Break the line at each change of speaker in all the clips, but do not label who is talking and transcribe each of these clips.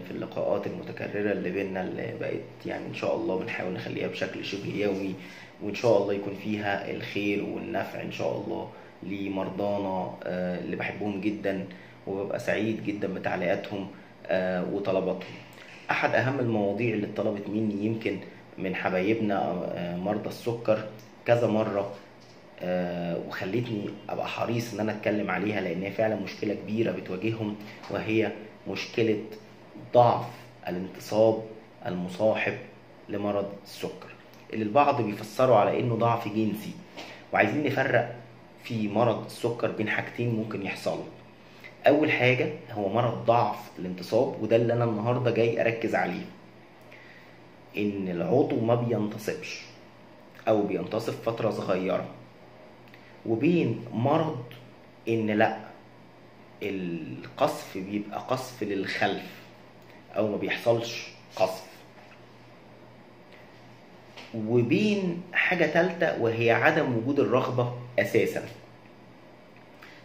في اللقاءات المتكررة اللي بينا اللي بقت يعني إن شاء الله بنحاول نخليها بشكل شبه يومي وإن شاء الله يكون فيها الخير والنفع إن شاء الله لمرضانا آه، اللي بحبهم جدا وببقى سعيد جدا بتعليقاتهم آه، وطلباتهم. أحد أهم المواضيع اللي اتطلبت مني يمكن من حبايبنا آه، مرضى السكر كذا مرة وخلتني أبقى حريص إن أنا أتكلم عليها لأن هي فعلا مشكلة كبيرة بتواجههم وهي مشكلة ضعف الانتصاب المصاحب لمرض السكر اللي البعض بيفسروا على إنه ضعف جنسي وعايزين نفرق في مرض السكر بين حاجتين ممكن يحصلوا. أول حاجة هو مرض ضعف الانتصاب وده اللي أنا النهارده جاي أركز عليه. إن العضو ما بينتصبش أو بينتصب فترة صغيرة وبين مرض إن لأ القصف بيبقى قصف للخلف. أو ما بيحصلش قصف. وبين حاجة تالتة وهي عدم وجود الرغبة أساسا.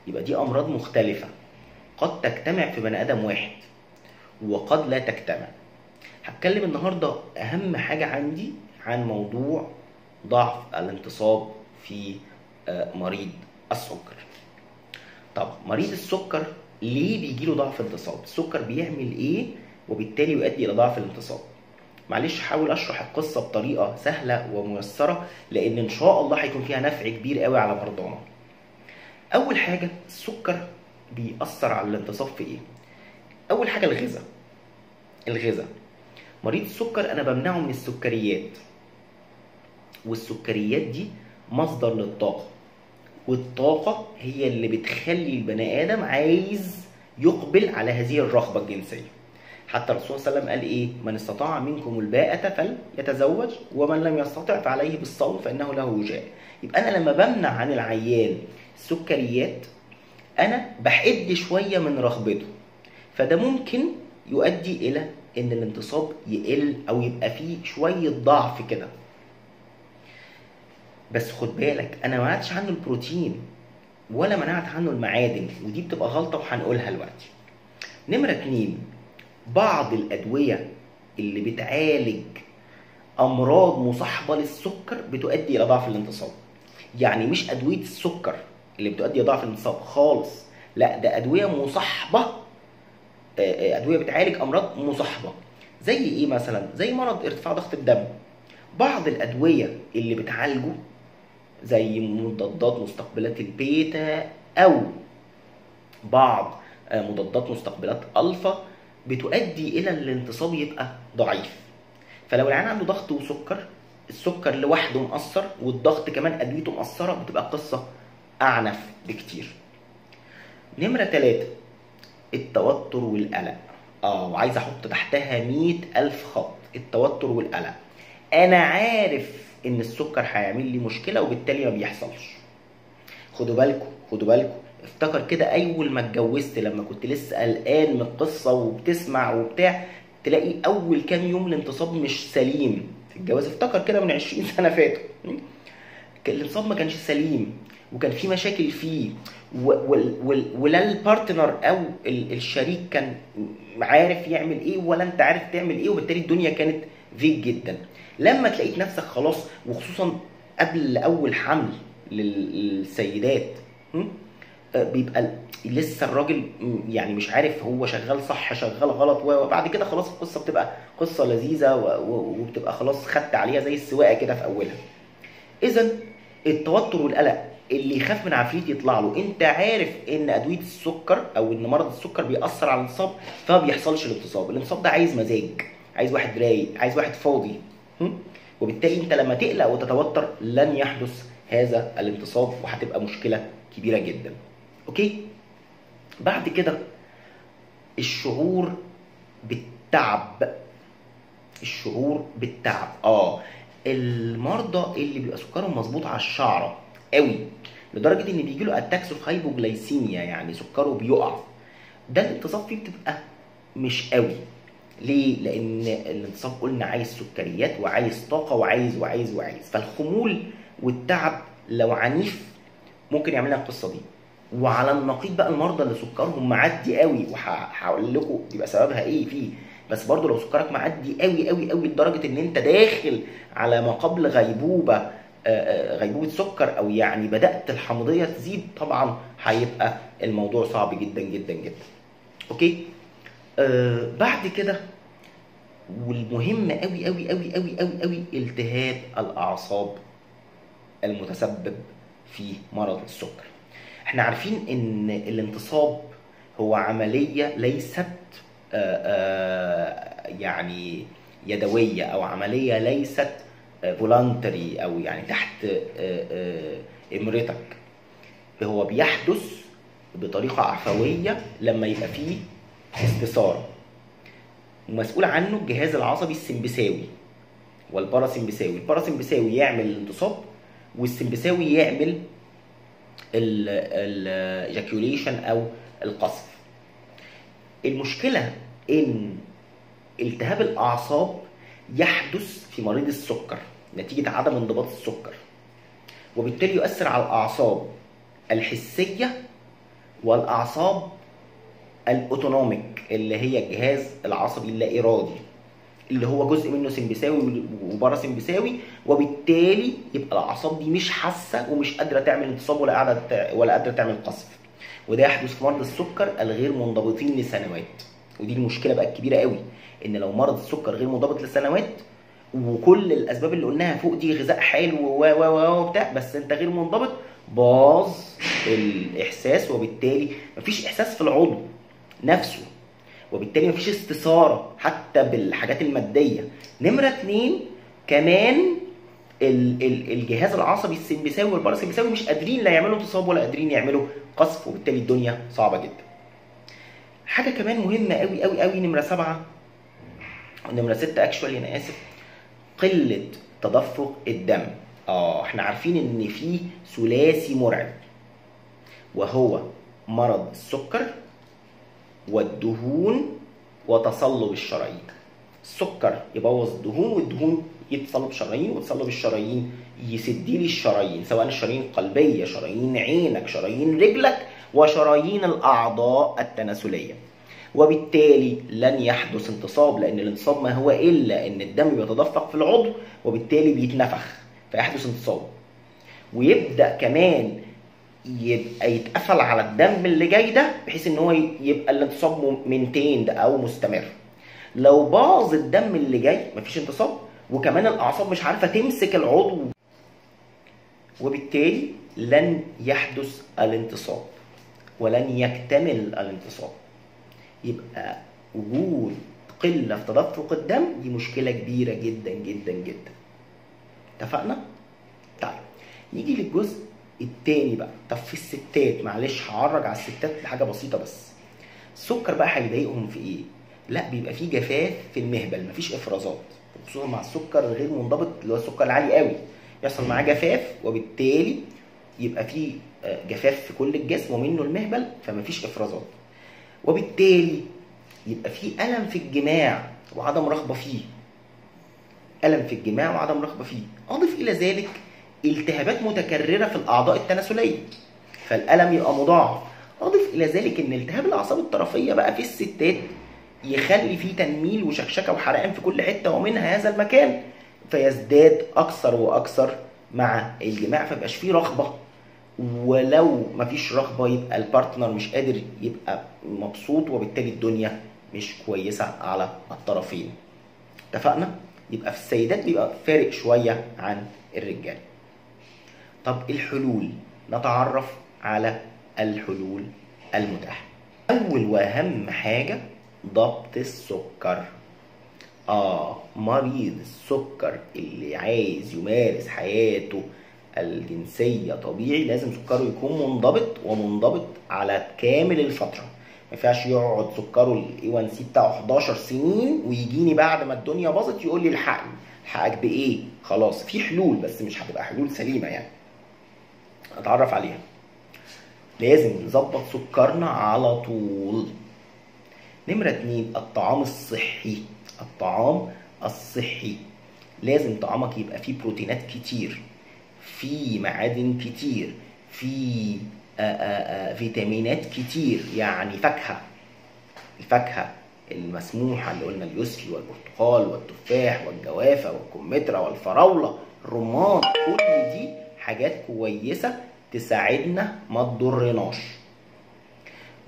يبقى دي أمراض مختلفة. قد تجتمع في بني آدم واحد وقد لا تجتمع. هتكلم النهاردة أهم حاجة عندي عن موضوع ضعف الانتصاب في آه، مريض السكر. طب مريض السكر ليه بيجيله ضعف انتصاب؟ السكر بيعمل إيه؟ وبالتالي يؤدي إلى ضعف الانتصاب معلش حاول أشرح القصة بطريقة سهلة وميسرة لأن إن شاء الله هيكون فيها نفع كبير قوي على مرضانا أول حاجة السكر بيأثر على الانتصاب في إيه؟ أول حاجة الغذاء. الغذاء. مريض السكر أنا بمنعه من السكريات. والسكريات دي مصدر للطاقة. والطاقة هي اللي بتخلي البني آدم عايز يقبل على هذه الرغبة الجنسية. حتى الرسول صلى الله عليه وسلم قال إيه؟ من استطاع منكم الباءة فليتزوج ومن لم يستطع فعليه بالصوم فإنه له وجاء. يبقى أنا لما بمنع عن العيان السكريات أنا بحد شوية من رغبته. فده ممكن يؤدي إلى إن الانتصاب يقل أو يبقى فيه شوية ضعف كده. بس خد بالك أنا ما منعتش عنه البروتين ولا منعت عنه المعادن ودي بتبقى غلطة وهنقولها دلوقتي. نمرة اتنين بعض الأدوية اللي بتعالج أمراض مصاحبة للسكر بتؤدي إلى ضعف الانتصاب. يعني مش أدوية السكر اللي بتؤدي إلى ضعف الانتصاب خالص. لا ده أدوية مصاحبة آه، آه، أدوية بتعالج أمراض مصاحبة. زي إيه مثلا؟ زي مرض ارتفاع ضغط الدم. بعض الأدوية اللي بتعالجه زي مضادات مستقبلات البيتا أو بعض آه، مضادات مستقبلات ألفا بتؤدي إلى الانتصاب يبقى ضعيف. فلو العيان عنده ضغط وسكر السكر لوحده مأثر والضغط كمان أدويته مأثرة بتبقى القصة أعنف بكتير. نمرة ثلاثة التوتر والقلق. آه وعايز أحط تحتها مية ألف خط. التوتر والقلق. أنا عارف إن السكر هيعمل لي مشكلة وبالتالي ما بيحصلش. خدوا بالكم خدوا بالكم. افتكر كده أول ما اتجوزت لما كنت لسه قلقان من القصة وبتسمع وبتاع تلاقي أول كام يوم الانتصاب مش سليم. في الجواز افتكر كده من 20 سنة فاتوا. الانتصاب ما كانش سليم وكان في مشاكل فيه ولا البارتنر أو ال- الشريك كان عارف يعمل إيه ولا أنت عارف تعمل إيه وبالتالي الدنيا كانت فيك جدا. لما تلاقيت نفسك خلاص وخصوصا قبل أول حمل لل- للسيدات بيبقى لسه الراجل يعني مش عارف هو شغال صح شغال غلط وبعد كده خلاص القصة بتبقى قصة لذيذة وبتبقى خلاص خدت عليها زي السواقة كده في أولها. اذا التوتر والقلق اللي يخاف من عفريت يطلع له. أنت عارف إن أدوية السكر أو إن مرض السكر بيأثر على الانتصاب فما بيحصلش الانتصاب. الانتصاب ده عايز مزاج عايز واحد رايق عايز واحد فاضي؟ وبالتالي أنت لما تقلق وتتوتر لن يحدث هذا الانتصاب وهتبقى مشكلة كبيرة جدا. okay؟ بعد كده الشعور بالتعب. الشعور بالتعب. آه. المرضى اللي بيبقى سكرهم مظبوط على الشعرة قوي لدرجة إن بيجي له attacks of hypoglycemia يعني سكره بيقع. ده الانتصاب فيه بتبقى مش قوي. ليه؟ لأن الانتصاب قلنا عايز سكريات وعايز طاقة وعايز وعايز وعايز. فالخمول والتعب لو عنيف ممكن يعمل لنا القصة دي. وعلى النقيض بقى المرضى اللي سكرهم معدي قوي وهقول لكم يبقى سببها إيه فيه. بس برضو لو سكرك معدي قوي قوي قوي لدرجة إن أنت داخل على ما قبل غيبوبة آه، آه، غيبوبة سكر أو يعني بدأت الحمضية تزيد طبعا هيبقى الموضوع صعب جدا جدا جدا. أوكي؟ آه بعد كده والمهم قوي قوي قوي قوي قوي قوي التهاب الأعصاب المتسبب في مرض السكر. إحنا عارفين إن الانتصاب هو عملية ليست آه، آه، يعني يدوية أو عملية ليست فولانتري أو يعني تحت آه، آه، امرتك. هو بيحدث بطريقة عفوية لما يبقى فيه استثاره ومسؤول عنه الجهاز العصبي السمبساوي والباراسمبساوي. الباراسمبساوي يعمل الانتصاب والسمبساوي يعمل الاجاكيوليشن أو القصف. المشكلة إن التهاب الأعصاب يحدث في مريض السكر نتيجة عدم انضباط السكر وبالتالي يؤثر على الأعصاب الحسية والأعصاب الأوتونوميك اللي هي الجهاز العصبي اللا إرادي. اللي هو جزء منه سمبساوي وباراسمبساوي وبالتالي يبقى الأعصاب دي مش حاسة ومش قادرة تعمل انتصاب ولا قادرة ولا قادرة تعمل قصف. وده يحدث في مرضى السكر الغير منضبطين لسنوات. ودي المشكلة بقى الكبيره قوي إن لو مرض السكر غير منضبط لسنوات وكل الأسباب اللي قلناها فوق دي غذاء حلو و و و وبتاع بس أنت غير منضبط باظ الإحساس وبالتالي مفيش إحساس في العضو نفسه. وبالتالي مفيش استثارة حتى بالحاجات المادية. نمرة اتنين كمان ال- ال- الجهاز العصبي السمبساوي والباراسمبساوي مش قادرين لا يعملوا انتصاب ولا قادرين يعملوا قصف وبالتالي الدنيا صعبة جدا. حاجة كمان مهمة قوي قوي قوي نمرة سبعة نمرة ستة اكشوالي أنا آسف قلة تدفق الدم. آه إحنا عارفين إن في ثلاثي مرعب وهو مرض السكر والدهون وتصلب الشرايين. السكر يبوظ الدهون والدهون يتصلب شرايين وتصلب الشرايين يسد لي الشرايين سواء الشرايين القلبية شرايين عينك شرايين رجلك وشرايين الأعضاء التناسلية. وبالتالي لن يحدث انتصاب لأن الانتصاب ما هو إلا إن الدم بيتدفق في العضو وبالتالي بيتنفخ فيحدث انتصاب. ويبدأ كمان يبقى يتقفل على الدم اللي جاي ده بحيث إن هو يبقى الانتصاب مينتيند أو مستمر. لو باظ الدم اللي جاي مفيش انتصاب وكمان الأعصاب مش عارفة تمسك العضو. وبالتالي لن يحدث الانتصاب ولن يكتمل الانتصاب. يبقى وجود قلة في تدفق الدم دي مشكلة كبيرة جدا جدا جدا. اتفقنا؟ طيب نيجي للجزء التاني بقى. طب في الستات معلش هعرج على الستات لحاجة بسيطة بس. السكر بقى هيضايقهم في إيه؟ لا بيبقى فيه جفاف في المهبل مفيش إفرازات خصوصا مع السكر الغير منضبط اللي هو السكر العالي قوي. يحصل معاه جفاف وبالتالي يبقى فيه جفاف في كل الجسم ومنه المهبل فمفيش إفرازات. وبالتالي يبقى فيه ألم في الجماع وعدم رغبة فيه. ألم في الجماع وعدم رغبة فيه. اضف إلى ذلك التهابات متكررة في الأعضاء التناسلية فالألم يبقى مضاعف. اضف إلى ذلك إن التهاب الأعصاب الطرفية بقى في الستات يخلي فيه تنميل وشكشكة وحرقان في كل حتة ومنها هذا المكان فيزداد أكثر وأكثر مع الجماع فيبقاش فيه رغبة. ولو مفيش رغبة يبقى البارتنر مش قادر يبقى مبسوط وبالتالي الدنيا مش كويسة على الطرفين. اتفقنا؟ يبقى في السيدات بيبقى فارق شوية عن الرجال. طب الحلول؟ نتعرف على الحلول المتاحة. أول وأهم حاجة ضبط السكر. آه مريض السكر اللي عايز يمارس حياته الجنسية طبيعي لازم سكره يكون منضبط ومنضبط على كامل الفترة. ما ينفعش يقعد سكره ال A1C بتاعه 11 سنين ويجيني بعد ما الدنيا باظت يقول لي الحقني. الحقك بإيه؟ خلاص في حلول بس مش هتبقى حلول سليمة يعني. اتعرف عليها. لازم نظبط سكرنا على طول. نمرة اتنين الطعام الصحي. الطعام الصحي. لازم طعامك يبقى فيه بروتينات كتير فيه معادن كتير فيه آآ آآ فيتامينات كتير. يعني فاكهة. الفاكهة المسموحة اللي قلنا اليوسفي والبرتقال والتفاح والجوافة والكمثرى والفراولة الرمان كل دي حاجات كويسة تساعدنا ما تضرناش.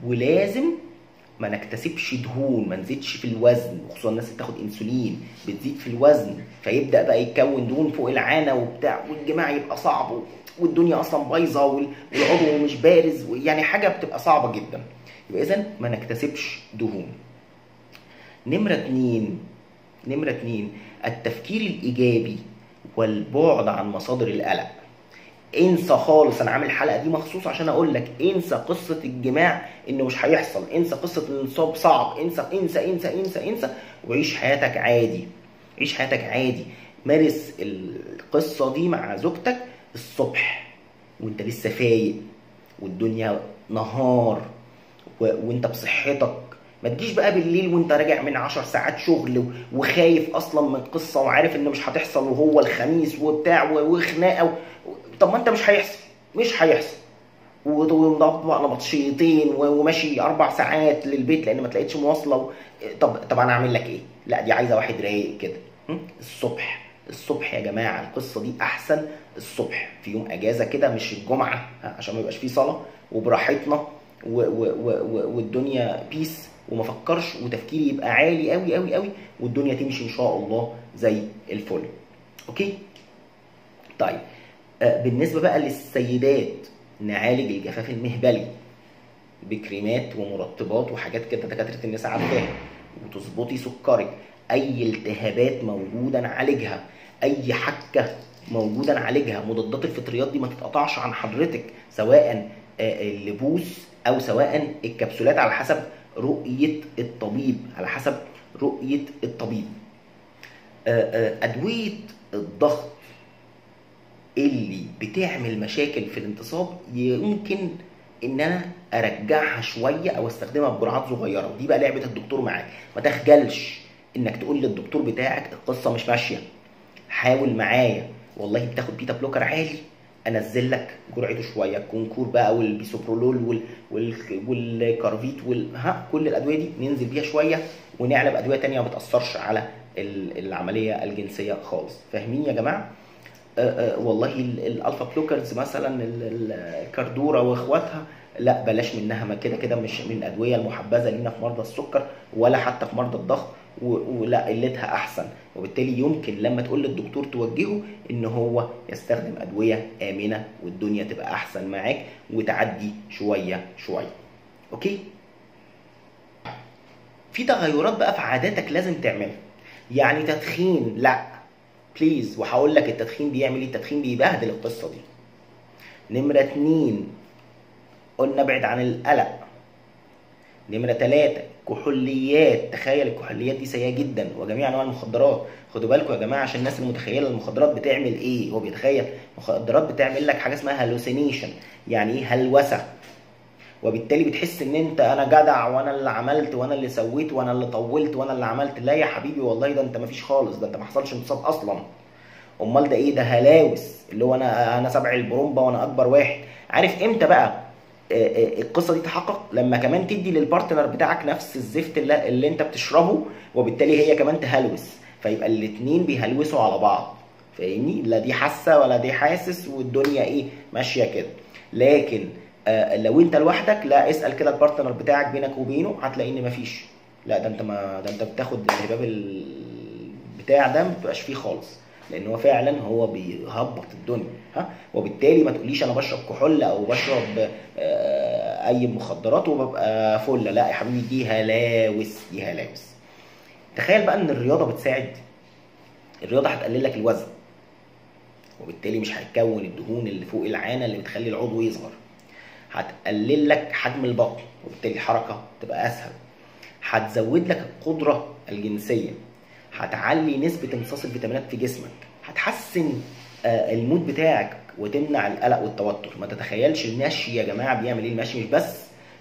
ولازم ما نكتسبش دهون ما نزيدش في الوزن وخصوصا الناس اللي بتاخد إنسولين بتزيد في الوزن فيبدأ بقى يتكون دهون فوق العانة وبتاع والجماع يبقى صعب والدنيا أصلا بايظة والعضو مش بارز يعني حاجة بتبقى صعبة جدا. يبقى اذا ما نكتسبش دهون. نمرة اتنين نمرة اتنين التفكير الإيجابي والبعد عن مصادر القلق. انسى خالص أنا عامل الحلقة دي مخصوص عشان أقول لك انسى قصة الجماع انه مش هيحصل انسى قصة الانصاب صعب انسى انسى انسى انسى انسى وعيش حياتك عادي عيش حياتك عادي. مارس القصة دي مع زوجتك الصبح وانت لسه فايق والدنيا نهار و... وانت بصحتك ما تجيش بقى بالليل وانت راجع من 10 ساعات شغل وخايف أصلا من القصة وعارف إن مش هتحصل وهو الخميس وبتاع وخناقة و... طب ما أنت مش هيحصل مش هيحصل. ومطبق نبطشيتين وماشي أربع ساعات للبيت لأن ما تلاقيتش مواصلة و... طب طب أنا اعمل لك إيه؟ لا دي عايزة واحد رايق كده. الصبح الصبح يا جماعة القصة دي أحسن الصبح في يوم أجازة كده مش الجمعة عشان ما يبقاش فيه صلاة وبراحتنا و... و... و... والدنيا peace وما فكرش وتفكيري يبقى عالي قوي قوي قوي والدنيا تمشي إن شاء الله زي الفل. okay؟ طيب. بالنسبة بقى للسيدات نعالج الجفاف المهبلي بكريمات ومرطبات وحاجات كده دكاترة النساء عارفاها. وتظبطي سكرك. أي التهابات موجودة نعالجها. أي حكة موجودة نعالجها. مضادات الفطريات دي ما تتقطعش عن حضرتك سواء اللبوس أو سواء الكبسولات على حسب رؤية الطبيب على حسب رؤية الطبيب. أدوية الضغط اللي بتعمل مشاكل في الانتصاب يمكن إن أنا أرجعها شوية أو أستخدمها بجرعات صغيرة ودي بقى لعبة الدكتور معاك ما تخجلش إنك تقول للدكتور بتاعك القصة مش ماشية. حاول معايا والله بتاخد beta blocker عالي. انزل لك جرعته شوية ال Concor بقى والبيسوبرولول وال... وال... وال Carvid وال... ها كل الأدوية دي ننزل بيها شوية ونلعب ادويه تانية ما بتأثرش على العملية الجنسية خالص. فاهمين يا جماعة؟ آه آه والله ال alpha blockers مثلا ال Cardura وإخواتها لا بلاش منها ما كده كده مش من الأدوية المحبذة لينا في مرضى السكر ولا حتى في مرضى الضغط. ولا قلتها أحسن. وبالتالي يمكن لما تقول للدكتور توجهه إن هو يستخدم أدوية آمنة والدنيا تبقى أحسن معاك وتعدي شوية شوية. okay؟ في تغيرات بقى في عاداتك لازم تعملها. يعني تدخين لأ. please وهقول لك التدخين بيعمل إيه؟ التدخين بيبهدل القصة دي. نمرة اتنين قلنا ابعد عن القلق. نمرة ثلاثة كحوليات. تخيل الكحوليات دي سيئة جدا وجميع أنواع المخدرات. خدوا بالكم يا جماعة عشان الناس المتخيلة المخدرات بتعمل إيه؟ هو بيتخيل المخدرات بتعمل لك حاجة اسمها hallucination يعني إيه هلوسة. وبالتالي بتحس إن أنت أنا جدع وأنا اللي عملت وأنا اللي سويت وأنا اللي طولت وأنا اللي عملت. لا يا حبيبي والله ده أنت مفيش خالص ده أنت ما حصلش انتصاب أصلا. أمال ده إيه؟ ده هلاوس اللي هو أنا أنا سبع البرومبا وأنا أكبر واحد. عارف إمتى بقى؟ القصة دي تحقق لما كمان تدي لل partner بتاعك نفس الزفت اللي, اللي انت بتشربه وبالتالي هي كمان تهلوس. فيبقى الاتنين بيهلوسوا على بعض. فاهمني؟ لا دي حاسة ولا دي حاسس والدنيا إيه؟ ماشية كده. لكن آه لو انت لوحدك لا اسأل كده ال partner بتاعك بينك وبينه هتلاقي ان مفيش. لا ده انت ما ده انت بتاخد الهباب بتاع ده ما بتبقاش فيه خالص. لأن هو فعلا هو بيهبط الدنيا ها؟ وبالتالي ما تقوليش أنا بشرب كحول أو بشرب آه أي مخدرات وببقى فل لا يا حبيبي دي هلاوس دي هلاوس. تخيل بقى إن الرياضة بتساعد الرياضة هتقلل لك الوزن وبالتالي مش هتكون الدهون اللي فوق العانة اللي بتخلي العضو يصغر. هتقلل لك حجم البطن وبالتالي الحركة تبقى أسهل. هتزود لك القدرة الجنسية. هتعلي نسبة امتصاص الفيتامينات في جسمك هتحسن ال mood بتاعك وتمنع القلق والتوتر. ما تتخيلش المشي يا جماعة بيعمل إيه المشي مش بس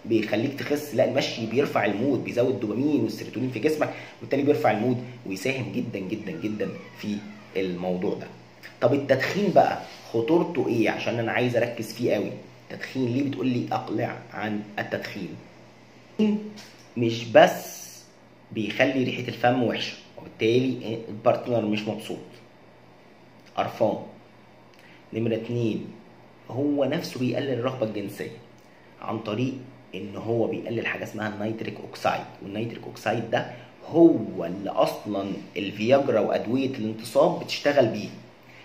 بيخليك تخس لا المشي بيرفع ال mood بيزود الدوبامين والسيروتونين في جسمك وبالتالي بيرفع ال mood ويساهم جدا جدا جدا في الموضوع ده. طب التدخين بقى خطورته إيه؟ عشان أنا عايز أركز فيه قوي. التدخين ليه بتقول لي أقلع عن التدخين مش بس بيخلي ريحة الفم وحشة. وبالتالي ال partner مش مبسوط. قرفان. نمرة اتنين هو نفسه بيقلل الرغبة الجنسية عن طريق إن هو بيقلل حاجة اسمها ال nitric oxide وال nitric oxide ده هو اللي أصلا الفياجرا وأدوية الانتصاب بتشتغل بيه.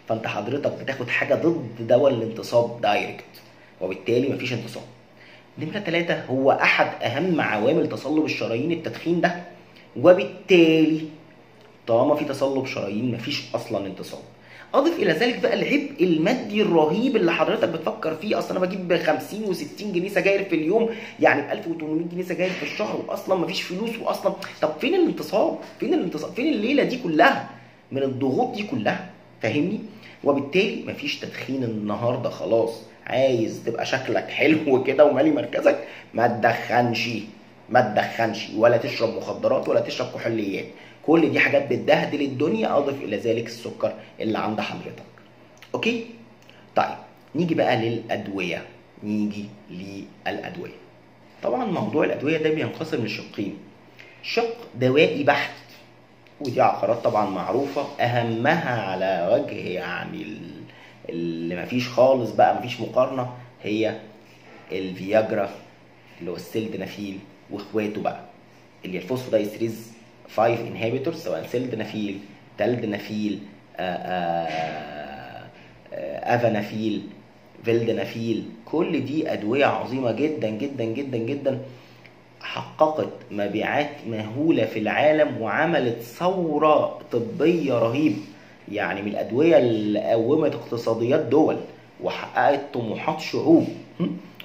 فأنت حضرتك بتاخد حاجة ضد دواء الانتصاب دايركت وبالتالي مفيش انتصاب. نمرة ثلاثة هو أحد أهم عوامل تصلب الشرايين التدخين ده وبالتالي طالما في تصلب شرايين مفيش أصلا انتصاب أضف إلى ذلك بقى العبء المادي الرهيب اللي حضرتك بتفكر فيه أصلا أنا بجيب ب 50 و60 جنيه سجاير في اليوم يعني ب 1800 جنيه سجاير في الشهر واصلا مفيش فلوس واصلا طب فين الانتصاب؟ فين الانتصاب؟ فين الليلة دي كلها؟ من الضغوط دي كلها فاهمني؟ وبالتالي مفيش تدخين النهارده خلاص عايز تبقى شكلك حلو كده ومالي مركزك ما تدخنش ما تدخنش ولا تشرب مخدرات ولا تشرب كحوليات كل دي حاجات بتبهدل الدنيا اضف إلى ذلك السكر اللي عند حضرتك. أوكي؟ طيب نيجي بقى للأدوية. نيجي للأدوية. طبعا موضوع الأدوية ده بينقسم لشقين. شق دوائي بحت ودي عقارات طبعا معروفة أهمها على وجه يعني اللي مفيش خالص بقى مفيش مقارنة هي الفياجرا اللي هو السلدنافيل وإخواته بقى اللي ال phosphodiesterase 5 inhibitors سواء sildenafil tadalafil avanafil vardenafil كل دي أدوية عظيمة جدا جدا جدا جدا حققت مبيعات مهولة في العالم وعملت ثورة طبية رهيبه يعني من الأدوية اللي قومت اقتصاديات دول وحققت طموحات شعوب.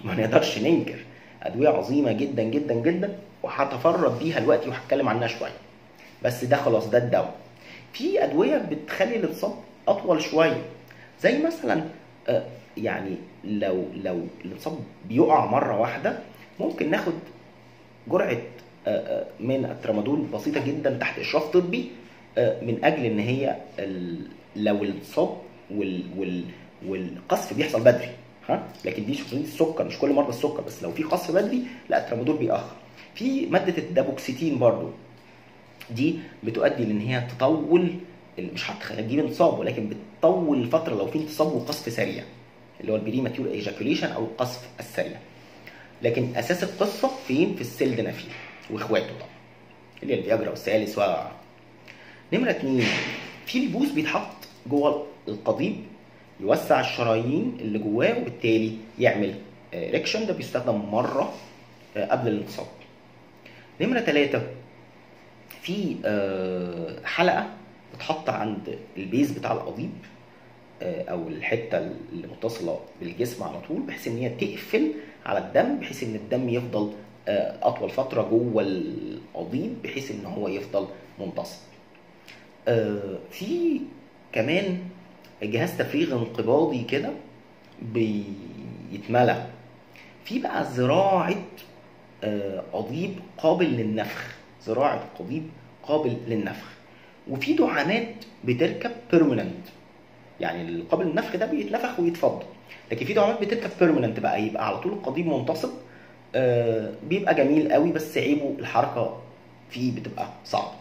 ما نقدرش ننكر. أدوية عظيمة جدا جدا جدا وهتفرد بيها دلوقتي وهتكلم عنها شوية. بس ده خلاص ده الدواء. في أدوية بتخلي الانتصاب أطول شوية. زي مثلا يعني لو لو الانتصاب بيقع مرة واحدة ممكن ناخد جرعة من الترامادول بسيطة جدا تحت إشراف طبي من أجل إن هي لو وال والقصف بيحصل بدري ها؟ لكن دي شغلانه السكر مش كل مرضى السكر بس لو في قصف بدري لا الترامادول بيأخر. في مادة الدابوكسيتين برضو. دي بتؤدي لإن هي تطول مش هتجيب انتصاب ولكن بتطول الفترة لو في انتصاب وقصف سريع اللي هو ال premature ejaculation أو القذف السريع. لكن أساس القصة فين؟ في السلدنافيل وإخواته طبعا اللي هي الفياجرا والسياليس و نمرة اتنين في البوس بيتحط جوه القضيب يوسع الشرايين اللي جواه وبالتالي يعمل erection ده بيستخدم مرة قبل الانتصاب. نمرة ثلاثة في حلقة بتحط عند البيز بتاع القضيب أو الحتة اللي متصلة بالجسم على طول بحيث إن هي تقفل على الدم بحيث إن الدم يفضل أطول فترة جوه القضيب بحيث إن هو يفضل منتصب في كمان جهاز تفريغ انقباضي كده بيتملى. في بقى زراعة قضيب قابل للنفخ. زراعة قضيب قابل للنفخ. وفي دعامات بتركب permanent يعني القابل للنفخ ده بيتنفخ ويتفضل. لكن في دعامات بتركب permanent بقى يبقى على طول القضيب منتصب. آه بيبقى جميل قوي بس عيبه الحركة فيه بتبقى صعبة.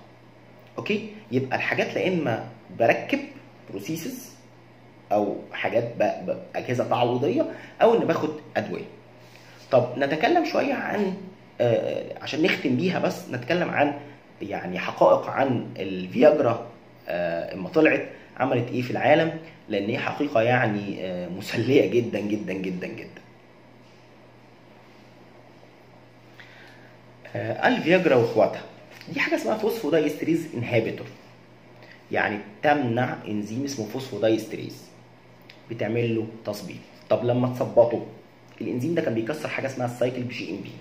okay؟ يبقى الحاجات لا إما بركب prosthesis أو حاجات أجهزة تعويضية أو إن باخد أدوية. طب نتكلم شوية عن عشان نختم بيها بس نتكلم عن يعني حقائق عن الفياجرا آه اما طلعت عملت إيه في العالم لأن هي حقيقة يعني آه مسلية جدا جدا جدا جدا. آه الفياجرا واخواتها. دي حاجة اسمها phosphodiesterase inhibitor. يعني تمنع انزيم اسمه phosphodiesterase. بتعمل له تثبيط طب لما تثبطه الانزيم ده كان بيكسر حاجة اسمها ال cyclic GMP.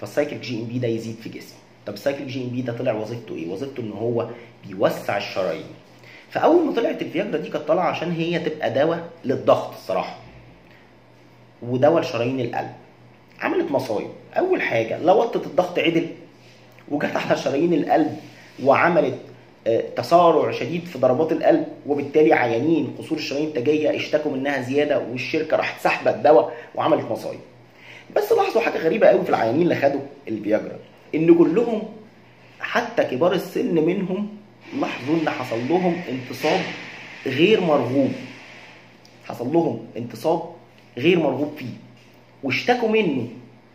فال cyclic GMP ده يزيد في جسمي. طب ال cyclic GMP ده طلع وظيفته إيه؟ وظيفته إن هو بيوسع الشرايين. فأول ما طلعت الفياجرا دي كانت طالعة عشان هي تبقى دواء للضغط الصراحة. ودواء لشرايين القلب. عملت مصايب. أول حاجة لو وطت الضغط عدل. وجت على شرايين القلب وعملت تسارع شديد في ضربات القلب. وبالتالي عيانين قصور الشرايين التاجيه اشتكوا منها زيادة والشركة راحت سحبه الدواء وعملت مصايب. بس لاحظوا حاجة غريبة قوي في العيانين اللي خدوا الفياجرا. إن كلهم حتى كبار السن منهم لاحظوا إن حصل لهم انتصاب غير مرغوب. حصل لهم انتصاب غير مرغوب فيه. واشتكوا منه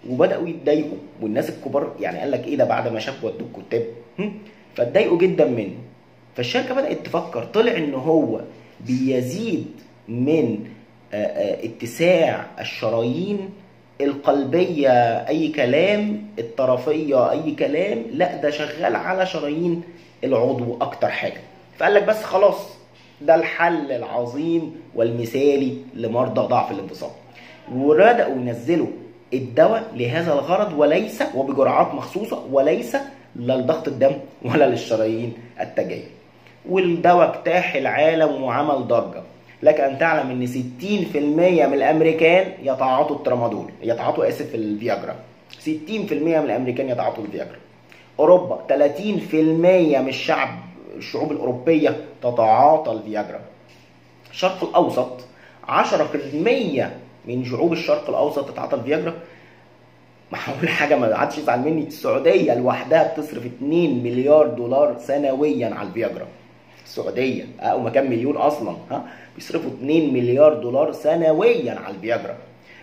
وبدأوا يتضايقوا. والناس الكبار يعني قال لك إيه ده بعد ما شافوا ودوا الكتاب؟ فاتضايقوا جدا منه. فالشركة بدأت تفكر. طلع إن هو بيزيد من آه، آه، اتساع الشرايين القلبية أي كلام الطرفية أي كلام لا ده شغال على شرايين العضو أكتر حاجة. فقال لك بس خلاص ده الحل العظيم والمثالي لمرضى ضعف الانتصاب وبداوا ينزلوا الدواء لهذا الغرض وليس وبجرعات مخصوصة وليس لا لضغط الدم ولا للشرايين التاجيه والدواء اجتاح العالم وعمل ضجة. لك أن تعلم إن 60% من الأمريكان يتعاطوا الترامادول يتعاطوا آسف الفياجرا. 60% من الأمريكان يتعاطوا الفياجرا. أوروبا 30% من الشعب الشعوب الأوروبية تتعاطى الفياجرا. الشرق الأوسط 10% من شعوب الشرق الأوسط تتعاطى الفياجرا. هقول حاجة ما حدش يزعل مني السعودية لوحدها بتصرف 2 مليار دولار سنويا على الفياجرا. السعوديه أو ما كام مليون أصلا ها بيصرفوا 2 مليار دولار سنويا على الفياجرا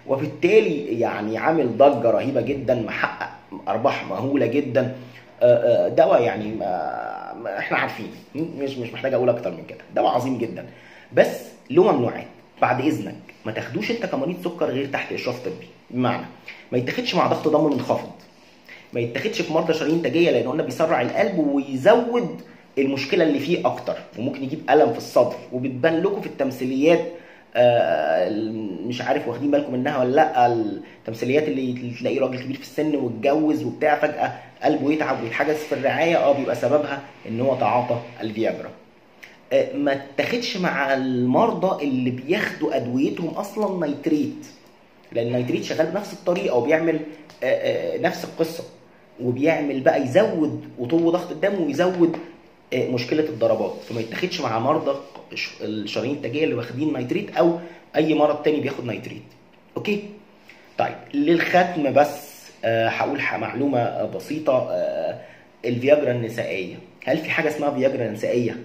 وبالتالي يعني عامل ضجة رهيبة جدا محقق أرباح مهولة جدا. آه، آه، دواء يعني ما إحنا عارفين. مش مش محتاج أقول أكتر من كده. دواء عظيم جدا. بس له ممنوعات. بعد إذنك ما تاخدوش أنت كمريض سكر غير تحت إشراف طبي. بمعنى ما يتاخدش مع ضغط دم منخفض. ما يتاخدش في مرضى شرايين تاجيه لأن قلنا بيسرع القلب ويزود المشكلة اللي فيه أكتر وممكن يجيب ألم في الصدر وبتبان لكم في التمثيليات آه، مش عارف واخدين بالكم منها ولا لأ التمثيليات اللي تلاقيه راجل كبير في السن واتجوز وبتاع فجأة قلبه يتعب ويتحجز في الرعاية آه بيبقى سببها إن هو تعاطى الفياجرا. آه، ما تاخدش مع المرضى اللي بياخدوا أدويتهم أصلا nitrate لأن ال nitrate شغال بنفس الطريقة وبيعمل آه، نفس القصة وبيعمل بقى يزود وطو ضغط الدم ويزود مشكلة الضربات. فما يتاخدش مع مرضى الشرايين التاجية اللي واخدين nitrate أو أي مرض تاني بياخد nitrate. okay؟ طيب للختم بس آه، هقول ح- معلومة آه، بسيطة آه، الفياجرا النسائية. هل في حاجة اسمها فياجرا نسائية؟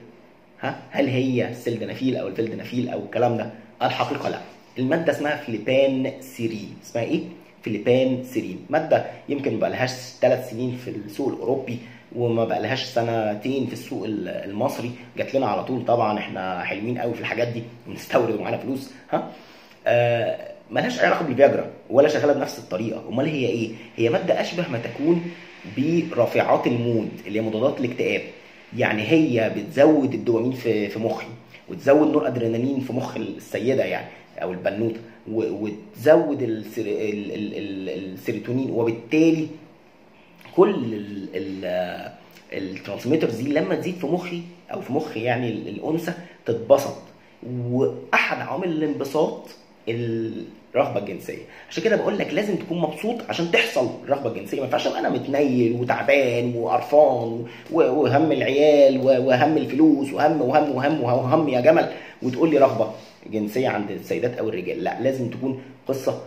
ها؟ هل هي السلدنافيل أو ال vardenafil أو الكلام ده؟ الحقيقة لا. المادة اسمها flibanserin. اسمها إيه؟ flibanserin. مادة يمكن ما بقالهاش ثلاث سنين في السوق الأوروبي. وما بقالهاش سنتين في السوق ال- المصري. جات لنا على طول. طبعا إحنا حلوين قوي في الحاجات دي بنستورد ومعانا فلوس ها؟ آه ملهاش أي علاقة بالفياجرا ولا شغالة بنفس الطريقة. أمال هي إيه؟ هي مادة أشبه ما تكون برافعات ال mood اللي هي مضادات الاكتئاب. يعني هي بتزود الدوبامين في في مخي وتزود نورأدرينالين في مخ السيدة يعني أو البنوتة وتزود. السيروتونين وبالتالي كل ال... ال... ال transmitters دي لما تزيد في مخي أو في مخ يعني ال- الأنثى تتبسط وأحد عوامل الانبساط الرغبة الجنسية. عشان كده بقول لك لازم تكون مبسوط عشان تحصل الرغبه الجنسيه ما ينفعش أنا متنيل وتعبان وقرفان وهم العيال وهم الفلوس وهم وهم وهم وهم يا جمل وتقول لي رغبة جنسية عند السيدات أو الرجال. لا لازم تكون قصة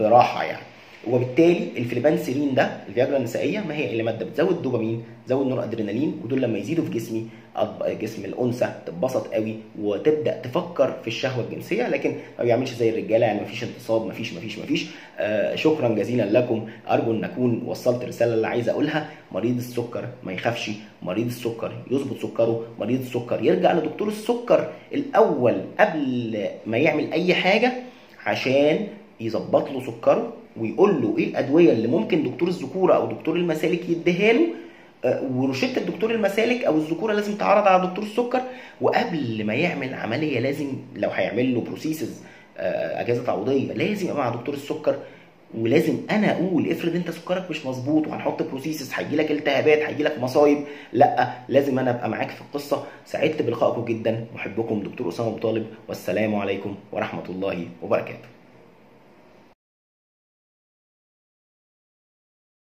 براحة يعني. وبالتالي الفليبانسيرين ده الفياجرا النسائية ما هي الا ماده بتزود الدوبامين تزود نور أدرينالين ودول لما يزيدوا في جسمي جسم الأنثى تتبسط قوي وتبدأ تفكر في الشهوة الجنسية لكن ما بيعملش زي الرجالة يعني ما فيش انتصاب ما فيش ما فيش ما فيش آه شكرا جزيلا لكم. أرجو أن أكون وصلت الرساله اللي عايز أقولها. مريض السكر ما يخافش. مريض السكر يظبط سكره. مريض السكر يرجع لدكتور السكر الأول قبل ما يعمل أي حاجة عشان يظبط له سكره. ويقول له إيه الأدوية اللي ممكن دكتور الذكورة أو دكتور المسالك يديها له؟ آه، وروشته الدكتور المسالك أو الذكورة لازم تعرض على دكتور السكر وقبل ما يعمل عملية لازم لو هيعمل له prosthesis أجهزة تعويضية لازم يبقى مع دكتور السكر. ولازم أنا أقول افرض أنت سكرك مش مظبوط وهنحط prosthesis هيجي لك التهابات هيجي لك مصايب. لأ لازم أنا أبقى معاك في القصة. سعدت بلقائكم جدا. محبكم دكتور أسامة أبو طالب والسلام عليكم ورحمة الله وبركاته.